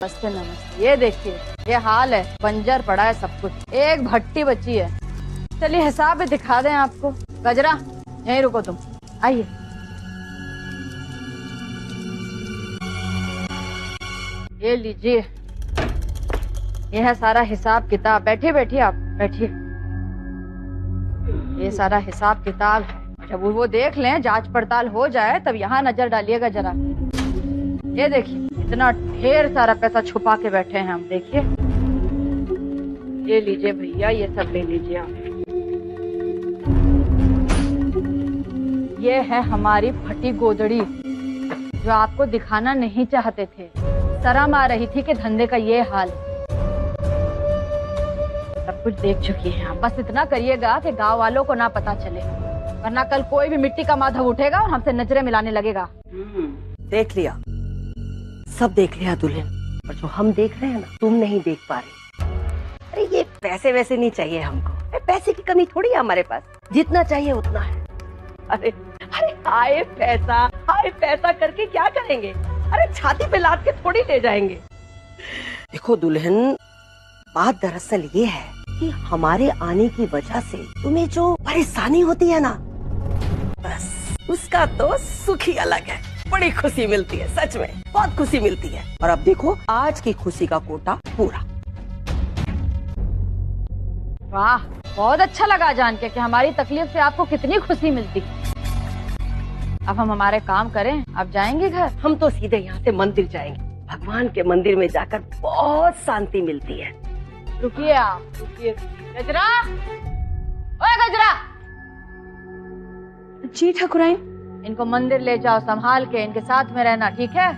नमस्ते नमस्ते। ये देखिए, ये हाल है, बंजर पड़ा है सब कुछ। एक भट्टी बची है। चलिए, हिसाब भी दिखा दें आपको। गजरा, यहीं रुको तुम। आइए। ये लीजिए। ये है सारा हिसाब किताब। बैठिए बैठिए आप, बैठिए। ये सारा हिसाब किताब है। जब वो देख लें, जाँच पड़ताल हो जाए, तब यहाँ नज़र डालिएगा जरा। ये देखिए, इतना ढेर सारा पैसा छुपा के बैठे हैं हम, देखिए। ये लीजिए भैया, ये सब ले लीजिए आप। ये है हमारी फटी गोदड़ी, जो आपको दिखाना नहीं चाहते थे। शर्म आ रही थी कि धंधे का ये हाल। सब कुछ देख चुकी हैं आप बस इतना करिएगा कि गाँव वालों को ना पता चले, वरना कल कोई भी मिट्टी का माधव उठेगा और हमसे नज़रें मिलाने लगेगा। देख लिया। सब देख लिया दुल्हन। और जो हम देख रहे हैं ना, तुम नहीं देख पा रहे। अरे ये पैसे वैसे नहीं चाहिए हमको। पैसे की कमी थोड़ी है हमारे पास। जितना चाहिए उतना है। अरे अरे आए पैसा आए पैसा करके क्या करेंगे? अरे छाती पे लाद के थोड़ी ले जाएँगे। देखो दुल्हन, बात दरअसल ये है कि हमारे आने की वजह से तुम्हें जो परेशानी होती है ना, बस, उसका तो सुख ही अलग है। बड़ी खुशी मिलती है सच में। बहुत खुशी मिलती है। और अब देखो आज की खुशी का कोटा पूरा। वाह बहुत अच्छा लगा जान के कि हमारी तकलीफ़ से आपको कितनी खुशी मिलती। है अब हम हमारे काम करें अब जाएँगे घर? हम तो सीधे यहाँ से मंदिर जाएँगे। भगवान के मंदिर में जाकर बहुत शांति मिलती है। रुकिए आप रुकिए। गजरा! ओए गजरा! जी ठाकुराइन इनको मंदिर ले जाओ संभाल के इनके साथ में रहना ठीक है?